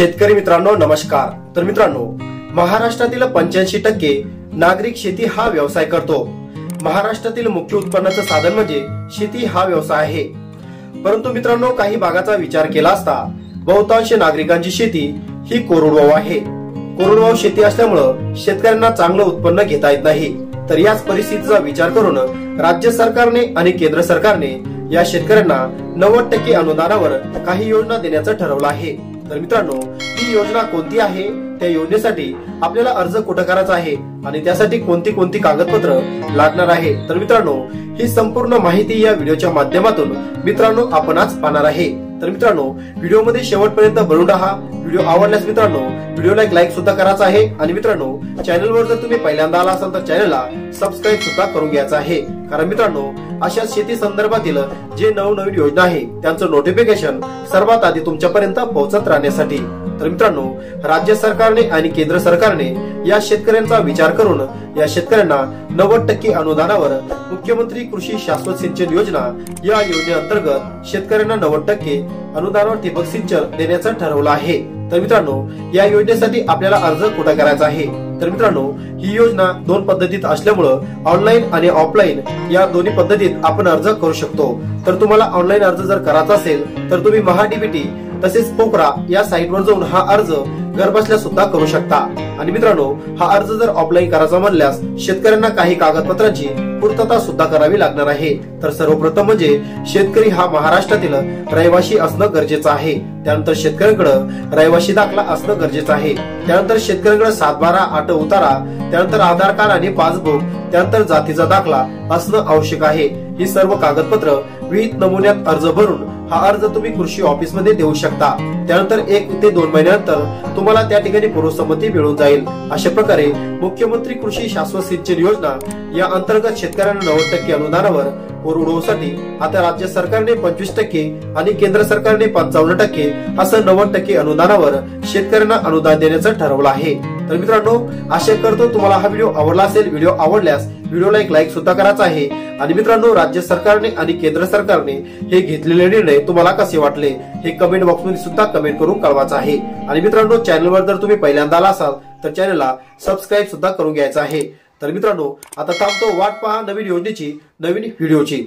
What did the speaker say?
शेतकरी मित्रांनो नमस्कार. तर मित्रांनो महाराष्ट्रातील पंच्याऐंशी टक्के नागरिक शेती हा व्यवसाय करतो. महाराष्ट्रातील मुख्य उत्पन्नाचं साधन म्हणजे शेती हा व्यवसाय आहे. परंतु मित्रांनो काही भागाचा विचार केला असता बहुतांश नागरिकांची शेती ही कोरडवाहू आहे. कोरडवाहू शेती असल्यामुळं शेतकऱ्यांना चांगलं उत्पन्न घेता येत नाही. तर याच परिस्थितीचा विचार करून राज्य सरकारने आणि केंद्र सरकारने या शेतकऱ्यांना नव्वद टक्के अनुदानावर काही योजना देण्याचं ठरवलं आहे. तर मित्रांनो ही योजना कोणती आहे? त्या योजनेसाठी आपल्याला अर्ज कुठं करायचा आहे? आणि त्यासाठी कोणती कोणती कागदपत्र लागणार आहे? तर मित्रांनो ही संपूर्ण माहिती या व्हिडिओच्या माध्यमातून मित्रांनो आपण आज पाहणार आहे. तर मित्रांनो व्हिडिओमध्ये शेवटपर्यंत बनून राहा. व्हिडिओ आवडल्यास मित्रांनो व्हिडिओला एक लाईक सुद्धा करायचा आहे. आणि मित्रांनो चॅनलवर जर तुम्ही पहिल्यांदा आला असाल तर चॅनलला सबस्क्राईब सुद्धा करून घ्यायचं आहे. कारण मित्रांनो अशा शेती संदर्भातील जे नवनवीन योजना आहे त्यांचं नोटिफिकेशन सर्वात आधी तुमच्यापर्यंत पोहोचत राहण्यासाठी. तर मित्रांनो राज्य सरकारने आणि केंद्र सरकारने या शेतकऱ्यांचा विचार करून या शेतकऱ्यांना नव्वद टक्के अनुदानावर मुख्यमंत्री कृषी शाश्वत सिंचन योजना या योजनेअंतर्गत शेतकऱ्यांना नव्वद टक्के अनुदानावर ठिबक सिंचन देण्याचं ठरवलं आहे. तर मित्रांनो या योजनेसाठी आपल्याला अर्ज कुठं करायचा आहे? तर मित्रांनो ही योजना दोन पद्धतीत असल्यामुळं ऑनलाईन आणि ऑफलाईन या दोन्ही पद्धतीत आपण अर्ज करू शकतो. तर तुम्हाला ऑनलाईन अर्ज जर करायचा असेल तर तुम्ही महाडीबीटी तसेच पोकरा या साईटवर जाऊन हा अर्ज घरबसल्या सुद्धा करू शकता. आणि मित्रांनो हा अर्ज जर ऑफलाईन करायचा म्हणल्यास शेतकऱ्यांना काही कागदपत्रांची पूर्तता सुद्धा करावी लागणार आहे. तर सर्वप्रथम म्हणजे शेतकरी हा महाराष्ट्रातील रहिवाशी असणं गरजेचं आहे. त्यानंतर शेतकऱ्यांकडे रहिवाशी दाखला असणं गरजेचं आहे. त्यानंतर शेतकऱ्यांकडे सातबारा आठ उतारा त्यानंतर आधार कार्ड आणि पासबुक त्यानंतर जातीचा दाखला असणं आवश्यक आहे. ही सर्व कागदपत्र विविध नमुन्यात अर्ज भरून हा अर्ज तुम्ही कृषी ऑफिसमध्ये देऊ शकता. त्यानंतर एक ते दोन महिन्यानंतर तुम्हाला त्या ठिकाणी पूर्वसंमती मिळून जाईल. अशा प्रकारे मुख्यमंत्री कृषी शाश्वत सिंचन योजना या अंतर्गत शेतकऱ्यांना नव्वद टक्के अनुदानावर पुरवण्यासाठी आता राज्य सरकारने पंचवीस टक्के आणि केंद्र सरकारने पंचावन्न टक्के असं नव्वद टक्के अनुदानावर शेतकऱ्यांना अनुदान देण्याचं ठरवलं आहे. तर मित्रांनो आशा करतो तुम्हाला हा व्हिडिओ आवडला असेल. व्हिडिओ आवडल्यास व्हिडिओला एक लाईक सुद्धा करायचा आहे. आणि मित्रांनो राज्य सरकारने आणि केंद्र सरकारने हे घेतलेले निर्णय तुम्हाला कसे वाटले हे कमेंट बॉक्समध्ये सुद्धा कमेंट करून कळवायचं आहे. आणि मित्रांनो चॅनलवर जर तुम्ही पहिल्यांदा आला असाल तर चॅनलला सबस्क्राईब सुद्धा करून घ्यायचं आहे. तर मित्रांनो आता थांबतो. वाट पहा नवीन योजनेची नवीन व्हिडिओची.